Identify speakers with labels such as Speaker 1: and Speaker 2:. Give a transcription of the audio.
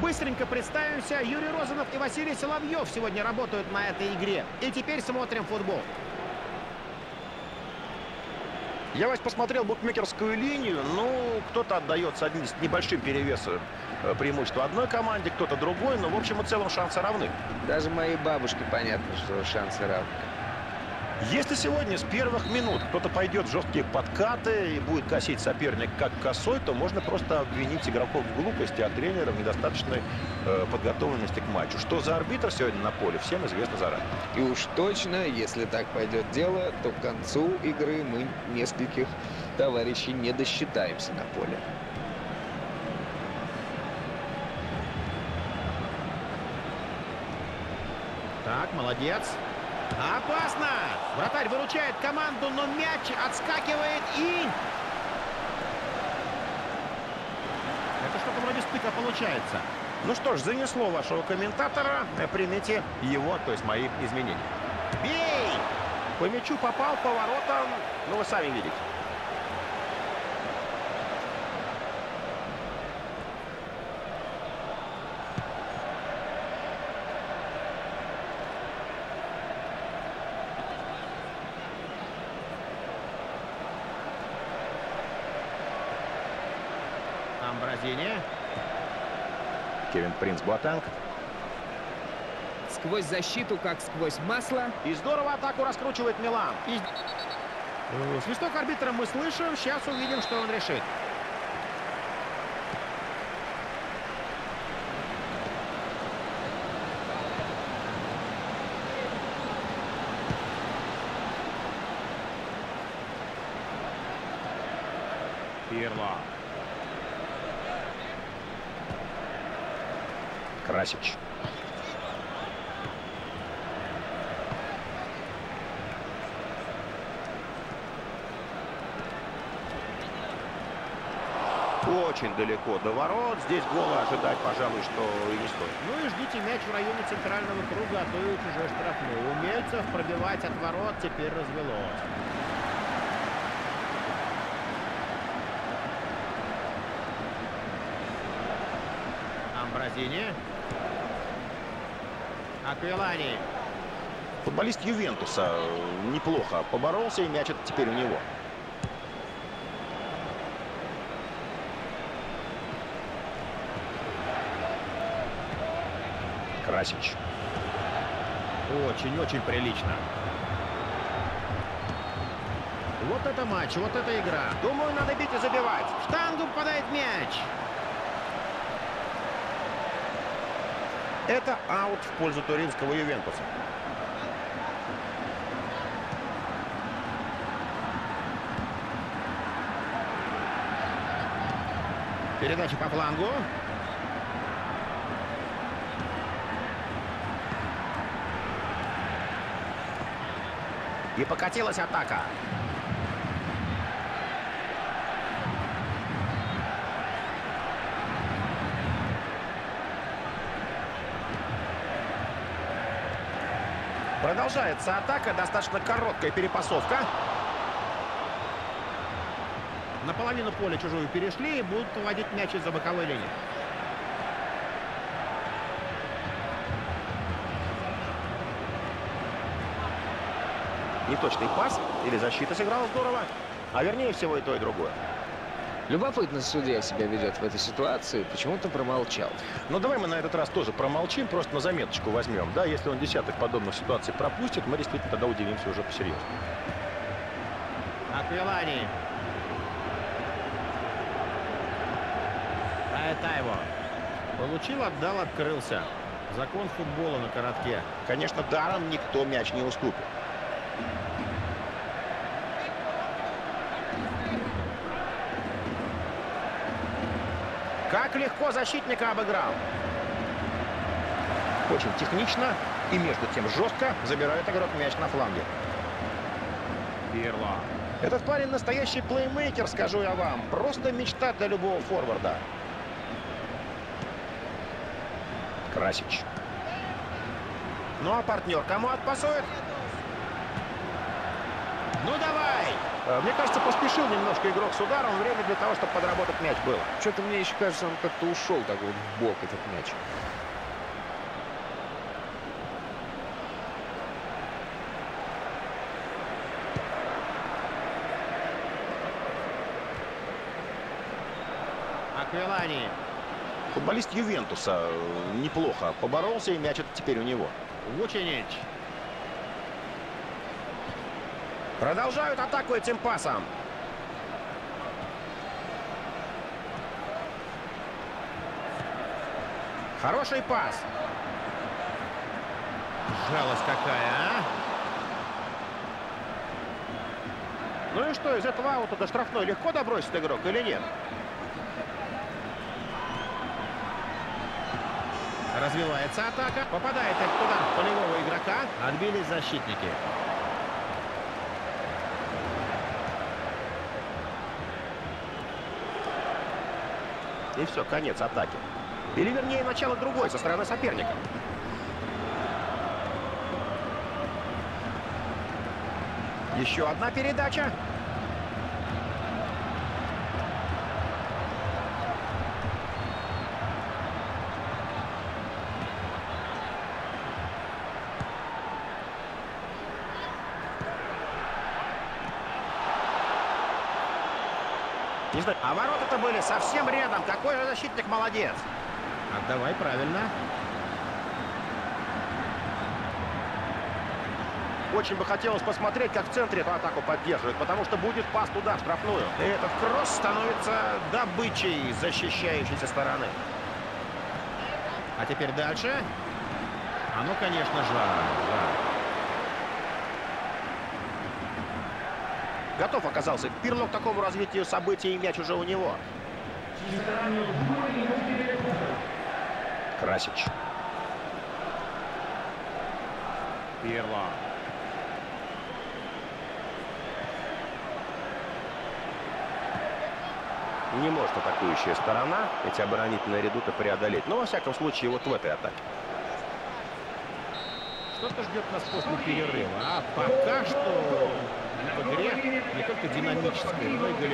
Speaker 1: Быстренько представимся. Юрий Розанов и Василий Соловьев сегодня работают на этой игре. И теперь смотрим футбол.
Speaker 2: Я, Вась, посмотрел букмекерскую линию. Ну, кто-то отдает с, одним, с небольшим перевесом э, преимущество одной команде, кто-то другой. Но, в общем и целом, шансы равны.
Speaker 3: Даже моей бабушке понятно, что шансы равны.
Speaker 2: Если сегодня с первых минут кто-то пойдет в жесткие подкаты и будет косить соперник как косой, то можно просто обвинить игроков в глупости, а тренера в недостаточной э, подготовленности к матчу. Что за арбитр сегодня на поле, всем известно заранее.
Speaker 3: И уж точно, если так пойдет дело, то к концу игры мы нескольких товарищей не досчитаемся на поле.
Speaker 1: Так, молодец. Опасно! Вратарь выручает команду, но мяч отскакивает и... Это что-то вроде стыка получается.
Speaker 2: Ну что ж, занесло вашего комментатора. Э, примите его, то есть мои изменения.
Speaker 1: Бей!
Speaker 2: По мячу попал, по воротам. Ну, вы сами видите.
Speaker 1: Амбразини.
Speaker 2: Кевин Принц Буатанг.
Speaker 3: Сквозь защиту, как сквозь масло.
Speaker 1: И здорово атаку раскручивает Милан. И... Э, Свисток арбитра мы слышим. Сейчас увидим, что он решит. Пирло.
Speaker 2: Красич. Очень далеко до ворот. Здесь гола ожидать, пожалуй, что и не стоит.
Speaker 1: Ну и ждите мяч в районе центрального круга, а то и чужой штрафной. Умельцев пробивать от ворот теперь развелось. Амбразини. Аквилани.
Speaker 2: Футболист Ювентуса неплохо поборолся, и мяч это теперь у него. Красич.
Speaker 1: Очень-очень прилично. Вот это матч, вот эта игра. Думаю, надо бить и забивать. В штангу попадает мяч.
Speaker 2: Это аут в пользу туринского Ювентуса.
Speaker 1: Передача по флангу.
Speaker 2: И покатилась атака. Продолжается атака, достаточно короткая перепасовка.
Speaker 1: На половину поля чужую перешли и будут выводить мяч из-за боковой линии.
Speaker 2: Неточный пас или защита сыграла здорово, а вернее всего и то, и другое.
Speaker 3: Любопытно судья себя ведет в этой ситуации, почему-то промолчал.
Speaker 2: Но давай мы на этот раз тоже промолчим, просто на заметочку возьмем. Да, если он десяток подобных ситуаций пропустит, мы действительно тогда удивимся уже посерьезно.
Speaker 1: Аквилани. А это его. Получил, отдал, открылся. Закон футбола на коротке.
Speaker 2: Конечно, даром никто мяч не уступит.
Speaker 1: Как легко защитника обыграл.
Speaker 2: Очень технично и между тем жестко забирает игрок мяч на фланге.
Speaker 1: Пирло.
Speaker 2: Этот парень настоящий плеймейкер, скажу я вам. Просто мечта для любого форварда. Красич.
Speaker 1: Ну а партнер кому отпасует? Ну давай!
Speaker 2: Э, Мне кажется, поспешил немножко игрок с ударом. Время для того, чтобы подработать мяч было.
Speaker 3: Что-то мне еще кажется, он как-то ушел так вот в бок этот мяч.
Speaker 1: Аквилани.
Speaker 2: Футболист Ювентуса э, неплохо поборолся, и мяч это теперь у него.
Speaker 1: Вученич.
Speaker 2: Продолжают атаку этим пасом. Хороший пас.
Speaker 1: Жалость какая, а?
Speaker 2: Ну и что, из этого аута до штрафной легко добросит игрок или нет?
Speaker 1: Развивается атака. Попадает в полевого игрока. Отбились защитники.
Speaker 2: И все, конец атаки. Или вернее, начало другой со стороны соперника. Еще одна передача. Не знаю, а ворота-то были совсем рядом. Какой же защитник молодец.
Speaker 1: Отдавай правильно.
Speaker 2: Очень бы хотелось посмотреть, как в центре эту атаку поддерживают, потому что будет пас туда, в штрафную. И этот кросс становится добычей защищающейся стороны.
Speaker 1: А теперь дальше. А ну, конечно, жаль, жаль.
Speaker 2: Готов оказался Пирло к такому развитию событий, и мяч уже у него. Красич.
Speaker 1: Пирло.
Speaker 2: Не может атакующая сторона эти оборонительные редуты преодолеть. Но, во всяком случае, вот в этой атаке.
Speaker 1: Что-то ждет нас после перерыва. А пока что в игре не только динамическая, но и голевая.